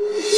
you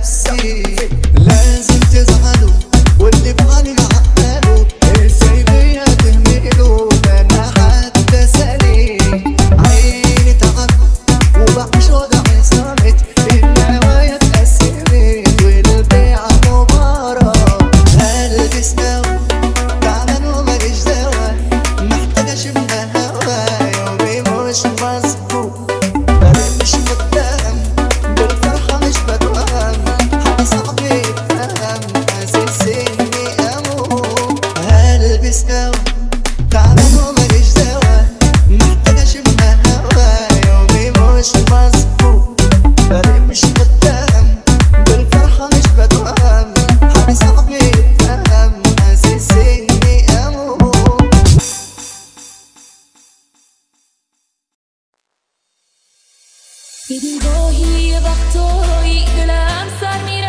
Pepsi. یه دیگاهی یه وقتایی دلم سر میره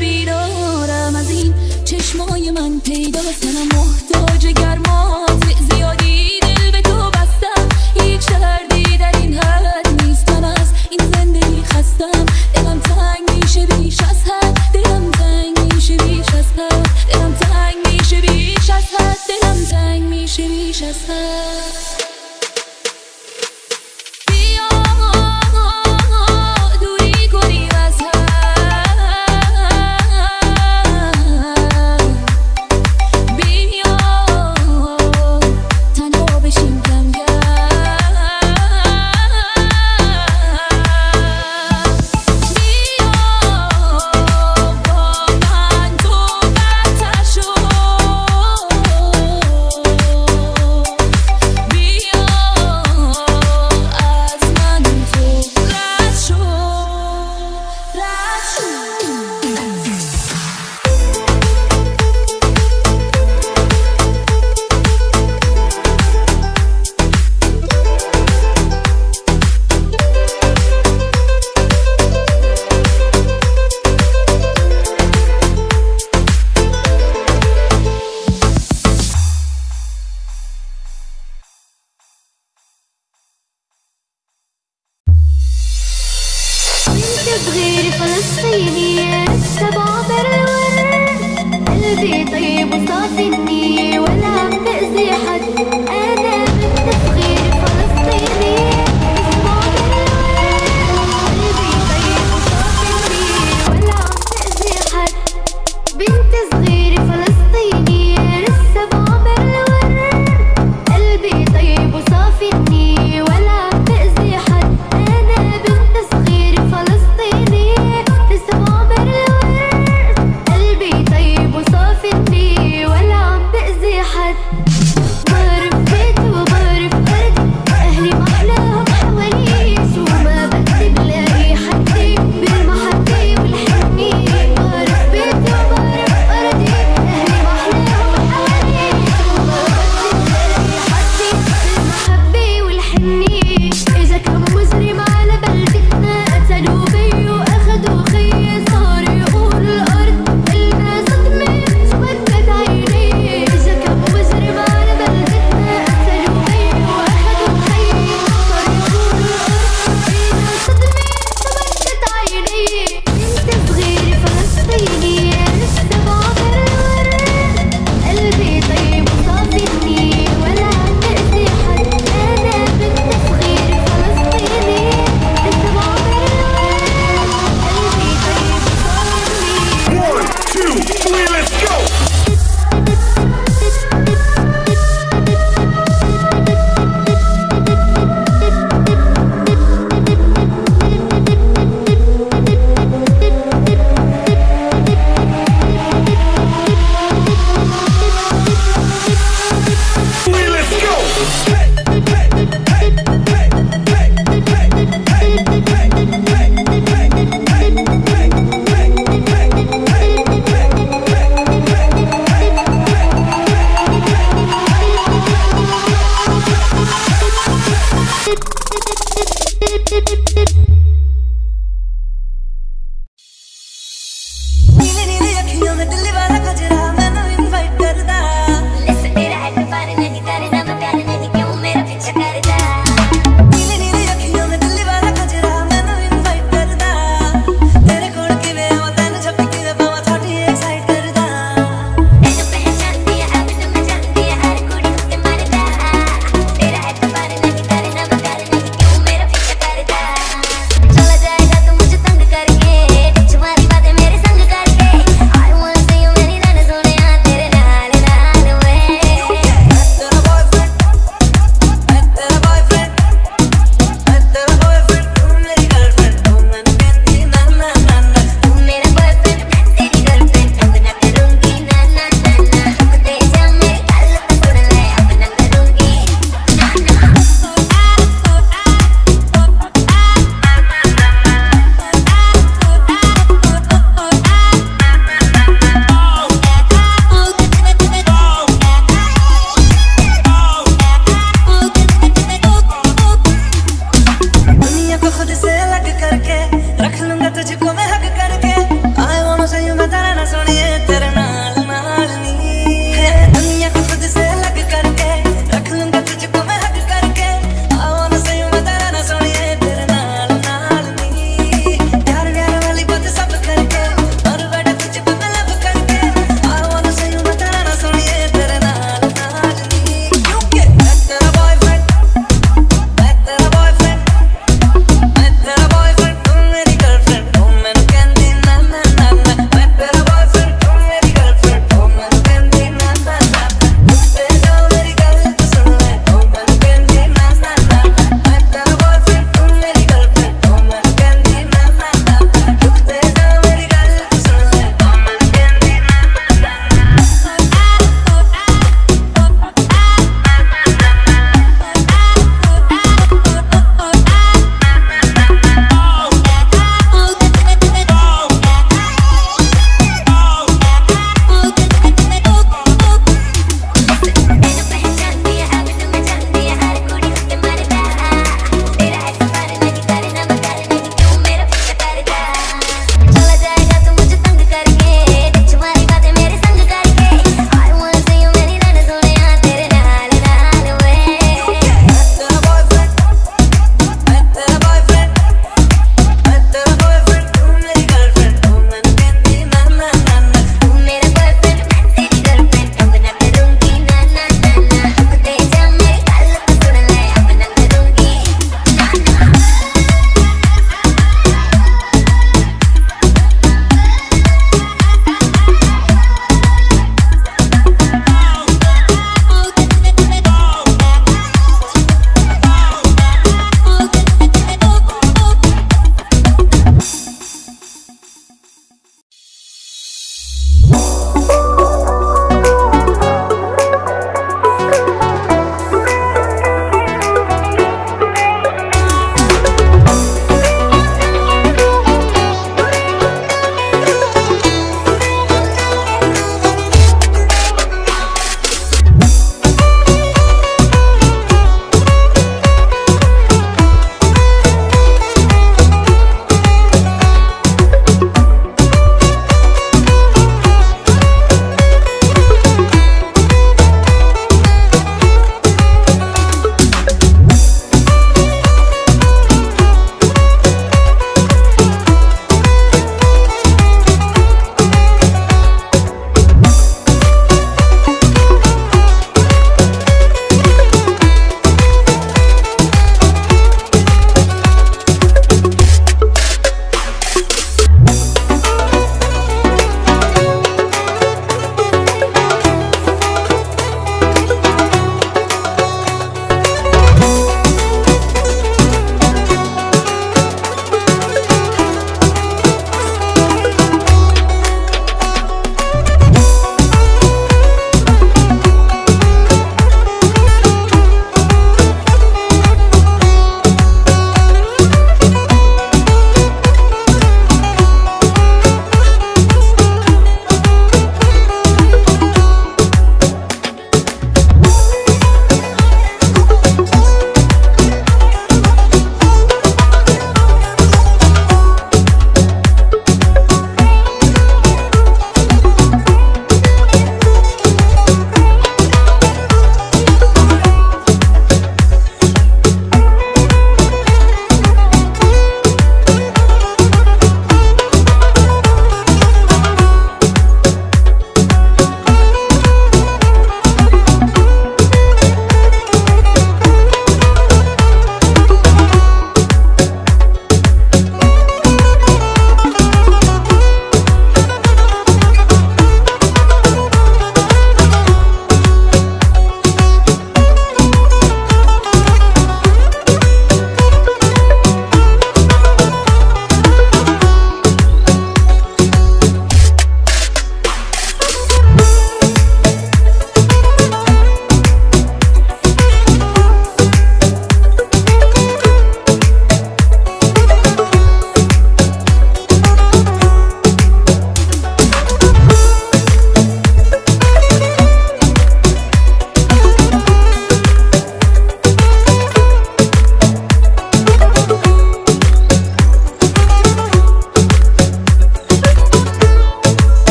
بیدارم از این چشمای من پیدا سنم محتاج گرما